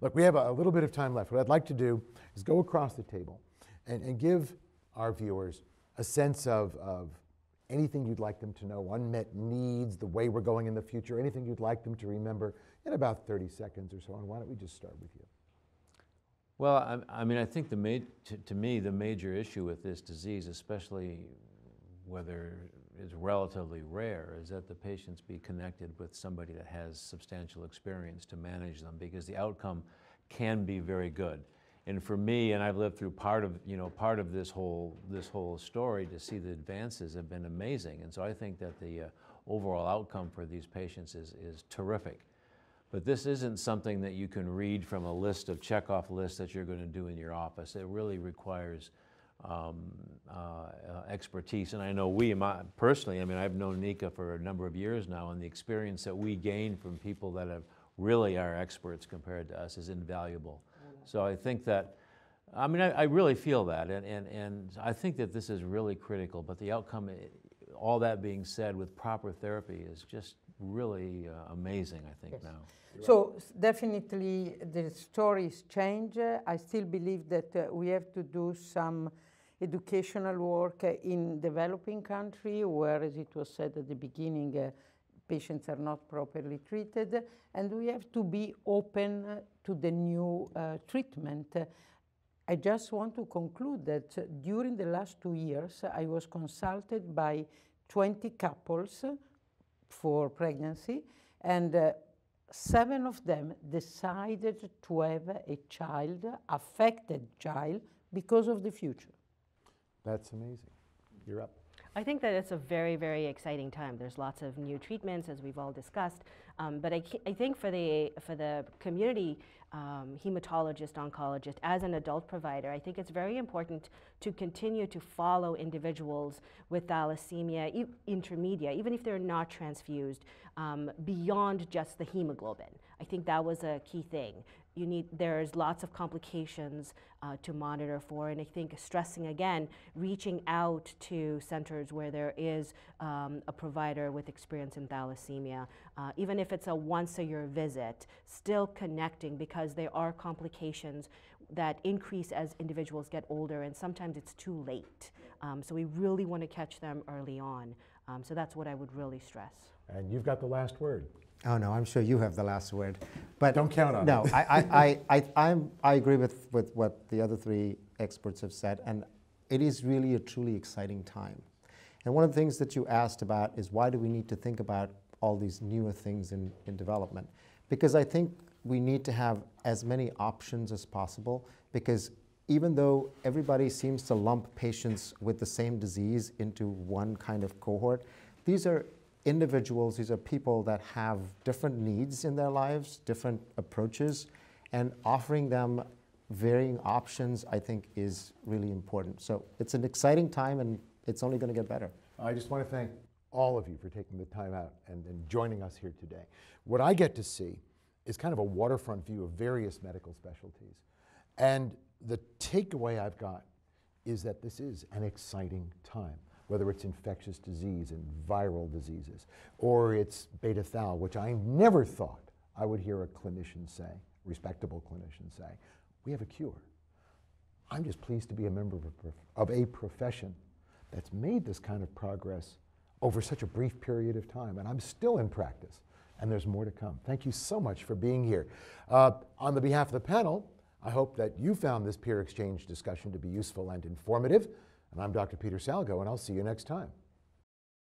Look, we have a, little bit of time left. What I'd like to do is go across the table and, and give our viewers a sense of, of anything you'd like them to know, unmet needs, the way we're going in the future, anything you'd like them to remember in about 30 seconds or so. And why don't we just start with you? Well, I, I mean, I think the to, to me, the major issue with this disease, especially whether it's relatively rare, is that the patients be connected with somebody that has substantial experience to manage them because the outcome can be very good. And for me, and I've lived through part of, you know, part of this whole, this whole story to see the advances have been amazing. And so I think that the uh, overall outcome for these patients is, is terrific. But this isn't something that you can read from a list of checkoff lists that you're going to do in your office. It really requires um, uh, uh, expertise. And I know we, my, personally, I mean, I've known Nika for a number of years now, and the experience that we gain from people that have really are experts compared to us is invaluable. So I think that, I mean, I, I really feel that, and, and, and I think that this is really critical, but the outcome, eh, all that being said, with proper therapy is just really uh, amazing, I think, Yes. now. So definitely the stories change. I still believe that uh, we have to do some educational work in developing country where, as it was said at the beginning, uh, patients are not properly treated, and we have to be open to the new uh, treatment. I just want to conclude that during the last two years, I was consulted by 20 couples for pregnancy, and uh, seven of them decided to have a child, affected child, because of the future. That's amazing. You're up. I think that it's a very, very exciting time. There's lots of new treatments, as we've all discussed. Um, but I, I think for the for the community um, hematologist, oncologist, as an adult provider, I think it's very important to continue to follow individuals with thalassemia, e- intermedia, even if they're not transfused, um, beyond just the hemoglobin. I think that was a key thing you need there's lots of complications uh, to monitor for. And i think stressing again reaching out to centers where there is um, a provider with experience in thalassemia uh, even if it's a once a year visit still connecting because there are complications that increase as individuals get older and sometimes it's too late. Um, so we really want to catch them early on. Um, so that's what i would really stress. And you've got the last word. Oh no, I'm sure you have the last word. But Don't count on no, it. I, I, I, I, I'm, I agree with, with what the other three experts have said, and it is really a truly exciting time. And one of the things that you asked about is why do we need to think about all these newer things in, in development? Because I think we need to have as many options as possible because even though everybody seems to lump patients with the same disease into one kind of cohort, these are individuals, these are people that have different needs in their lives, different approaches, and offering them varying options, I think, is really important. So it's an exciting time and it's only going to get better. I just want to thank all of you for taking the time out and, and joining us here today. What I get to see is kind of a waterfront view of various medical specialties. And the takeaway I've got is that this is an exciting time, whether it's infectious disease and viral diseases, or it's beta thal, which I never thought I would hear a clinician say, respectable clinician say, we have a cure. I'm just pleased to be a member of a, of a profession that's made this kind of progress over such a brief period of time. And I'm still in practice, and there's more to come. Thank you so much for being here. Uh, on the behalf of the panel, I hope that you found this peer exchange discussion to be useful and informative. And I'm Dr. Peter Salgo, and I'll see you next time.